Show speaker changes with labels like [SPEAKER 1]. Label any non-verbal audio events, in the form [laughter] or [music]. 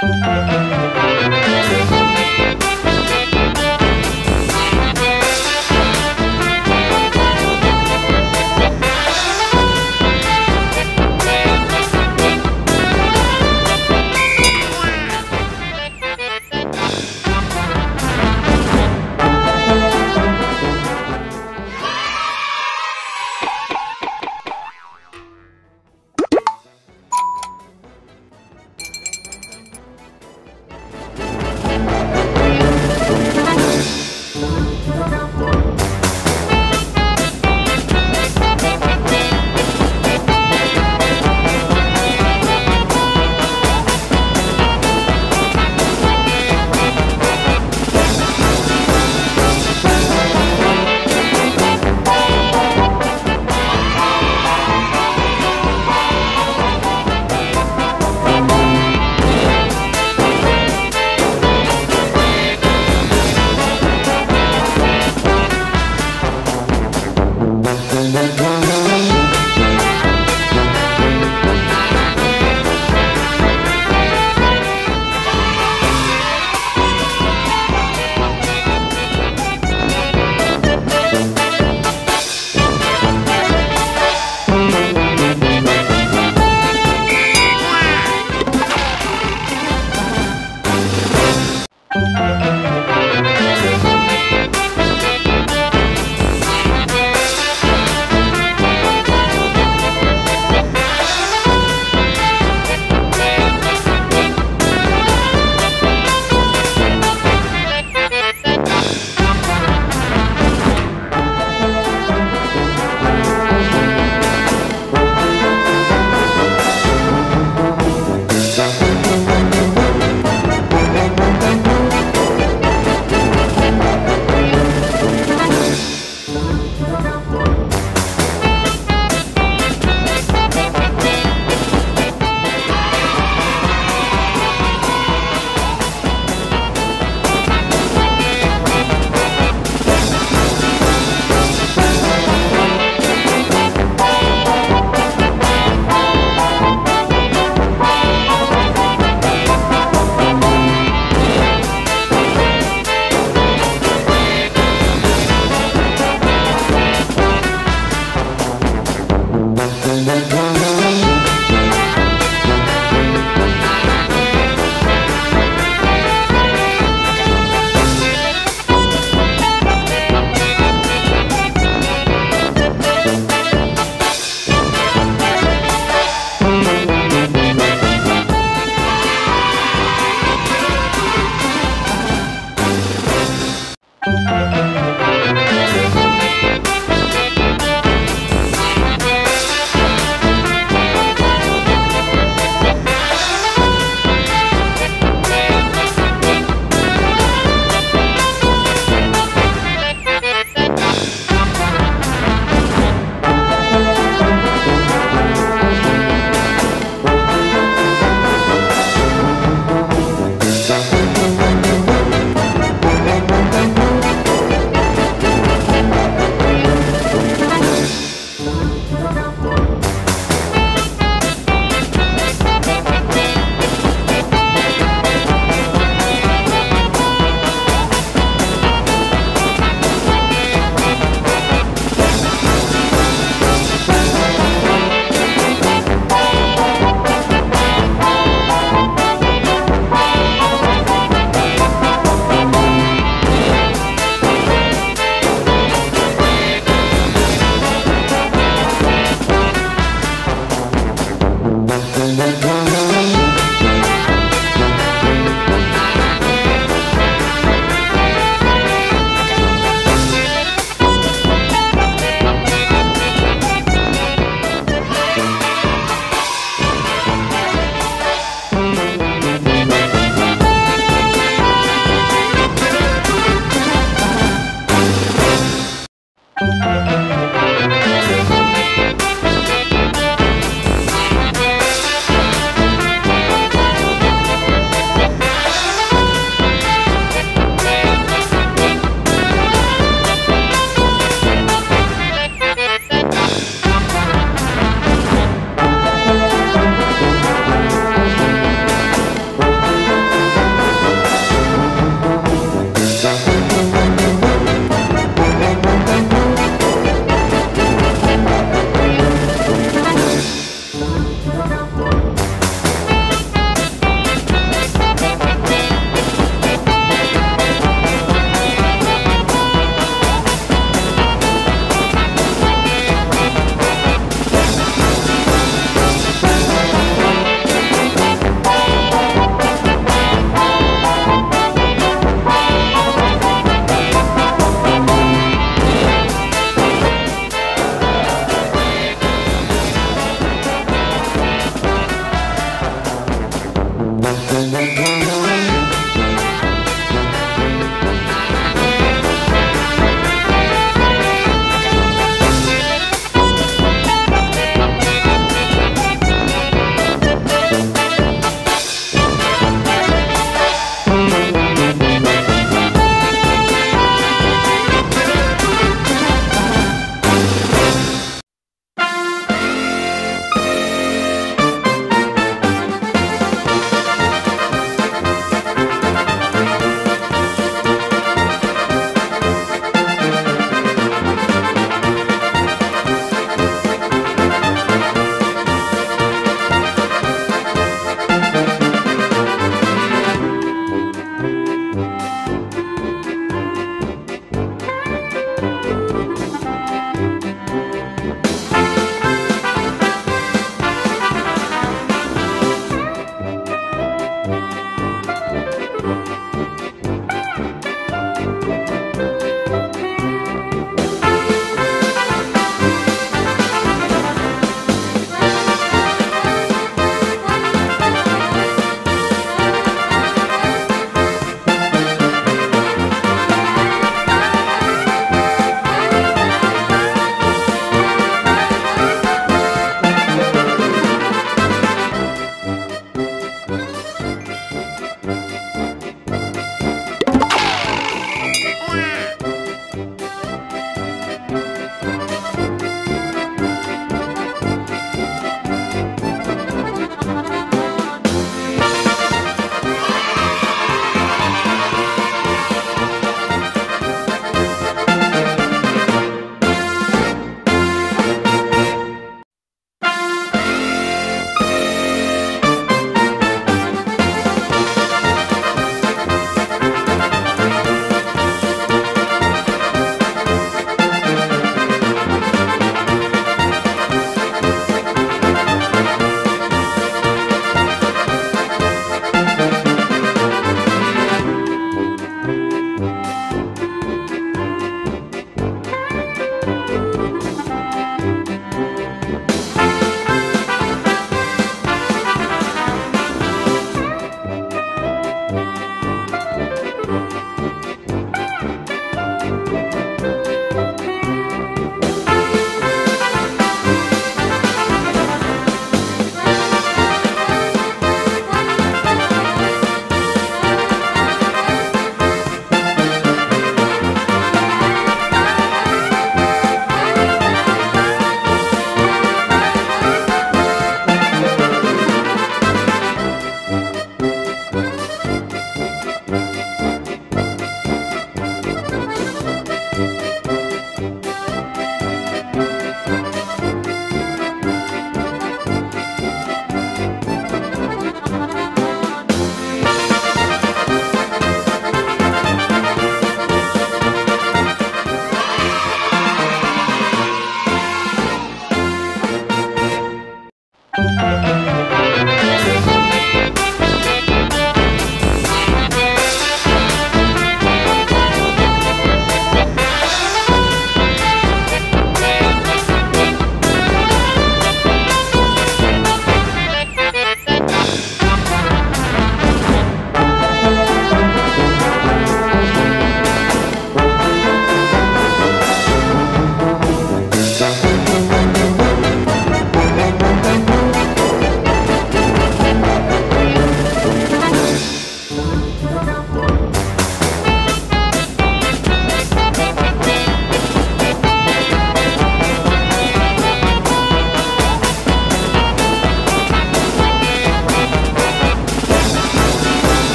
[SPEAKER 1] Música [laughs] Mm-hmm.